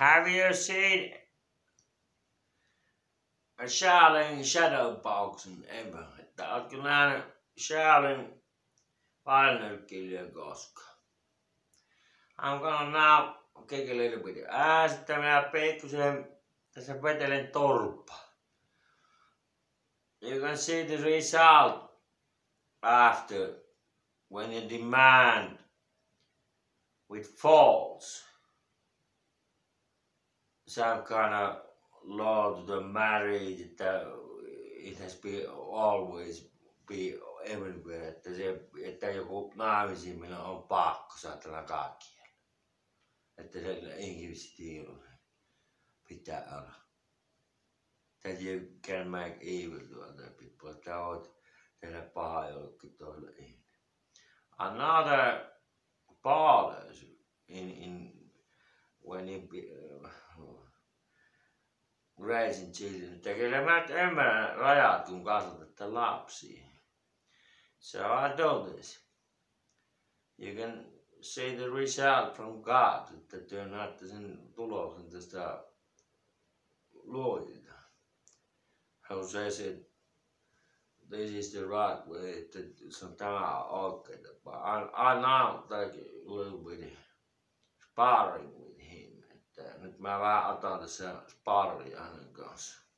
Have you seen a Shaolin Shadowboxing ever? Että ootko nähnyt Shaolin painonyrkkeilijän koskaan? I'm gonna now kick a little bit. Ah, sitten minä pikkusen tässä vetelen torppaa. You can see the result after when the demand with falls some kind of law to the marriage that it has been always be everywhere, että, se, että joku naimisiminen on pakko saatana kaikkia. Että se inquisition pitää olla. That you can make evil to other people. Että oot tehdä pahaa jollekin toiselle ihmiselle. Another part in, be, uh, raising children, nyt ymmärrän rajat, kun kasvatetta lapsia. So I do this. You can see the result from God, että työ näette sen tuloksen tästä luojilta. Says it, this is the right way, että se on tämä oikein tapa. I, I now take a little bit sparring with him. Nyt mä vähän otan tässä sparria hänen kanssa.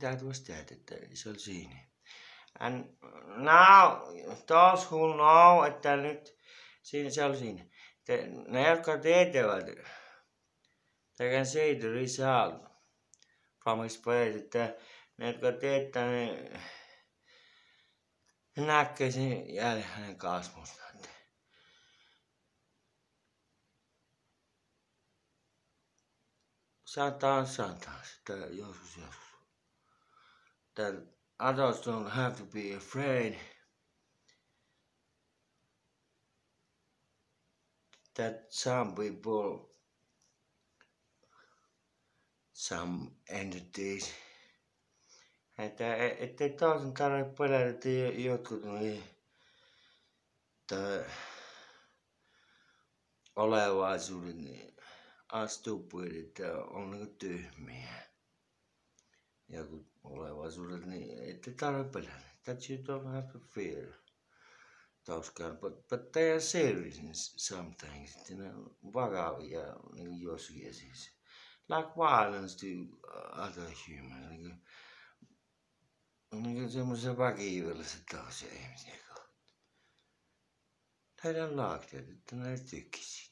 That was that, se oli siinä. And now, those who know, että nyt siinä se oli siinä. Te, ne, jotka tietävät, they can see the result from his face, että ne, jotka tietää, ne, ne näkee sen jäljen hänen kasvustaan. Satan, sitä joskus joskus. That others don't have to be afraid. That some people, some entities, että ettei toisen tarvitse pelätä, että jotkut niin, olevaisuuden niin stupidit on niin tyhmiä. Ja kun olevaisuudet, niin ette tarvitse pelätä. That you don't have to fear those kind, but, but they are serious in some things. Ne on vakavia niin joskin siis. Like violence to other humans. Niin kuin, niin kuin semmoisia väkivalliset toisia ihmisiä kohtaan. They don't like that, että ne tykkisi.